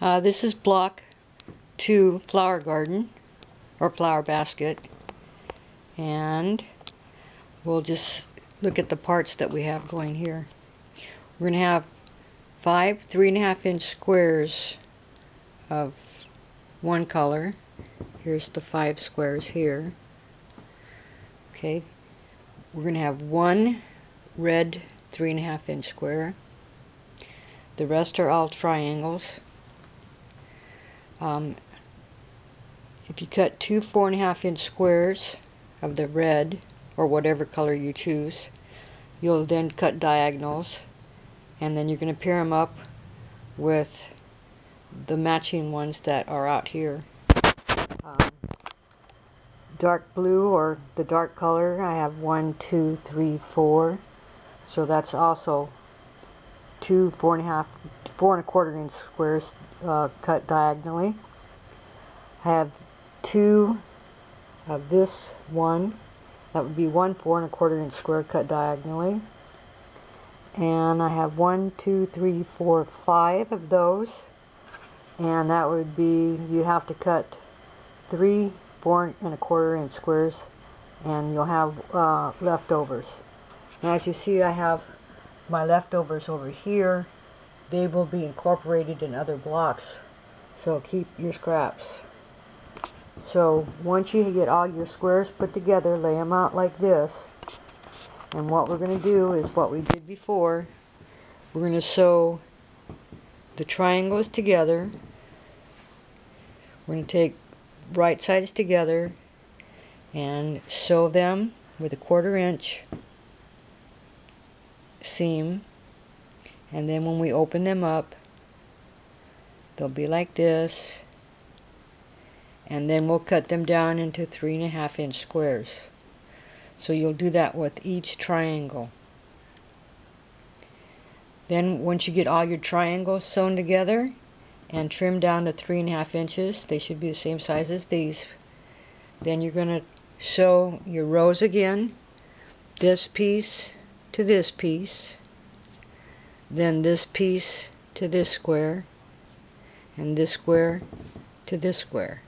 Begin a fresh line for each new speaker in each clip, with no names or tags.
Uh, this is block two flower garden or flower basket and we'll just look at the parts that we have going here. We're going to have five three and a half inch squares of one color. Here's the five squares here. Okay, we're going to have one red three and a half inch square. The rest are all triangles. Um, if you cut two four and a half inch squares of the red or whatever color you choose you'll then cut diagonals and then you're going to pair them up with the matching ones that are out here. Um, dark blue or the dark color I have one two three four. So that's also two four and a half four and a quarter inch squares uh, cut diagonally. I have two of this one. That would be one four and a quarter inch square cut diagonally. And I have one two three four five of those. And that would be you have to cut three four and a quarter inch squares and you'll have uh, leftovers. As you see I have my leftovers over here they will be incorporated in other blocks so keep your scraps so once you get all your squares put together, lay them out like this. And what we're going to do is what we did before. We're going to sew the triangles together. We're going to take right sides together and sew them with a quarter inch seam. And then when we open them up, they'll be like this. And then we'll cut them down into three and a half inch squares. So you'll do that with each triangle. Then once you get all your triangles sewn together and trimmed down to three and a half inches they should be the same size as these. Then you're going to sew your rows again. This piece to this piece then this piece to this square and this square to this square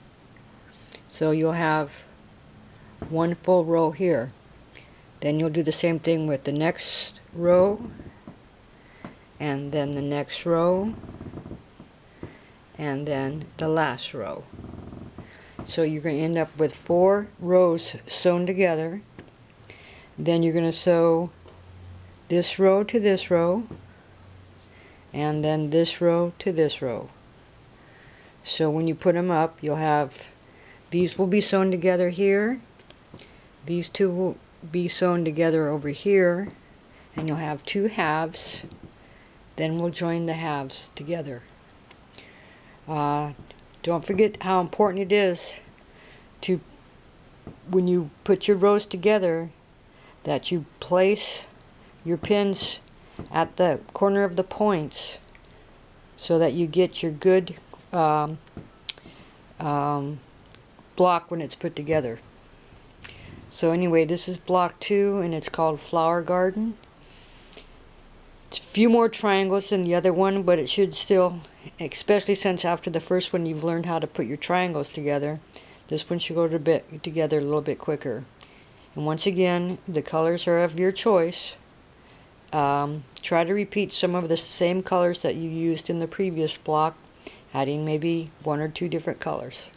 so you'll have one full row here. Then you'll do the same thing with the next row, and then the next row, and then the last row. So you're going to end up with four rows sewn together. Then you're going to sew this row to this row, and then this row to this row. So when you put them up, you'll have these will be sewn together here. These two will be sewn together over here. And you'll have two halves. Then we'll join the halves together. Uh, don't forget how important it is to, when you put your rows together, that you place your pins at the corner of the points so that you get your good um, um, block when it's put together. So anyway, this is block two and it's called Flower Garden. It's a few more triangles than the other one, but it should still, especially since after the first one you've learned how to put your triangles together, this one should go to bit together a little bit quicker. And once again, the colors are of your choice. Um, try to repeat some of the same colors that you used in the previous block, adding maybe one or two different colors.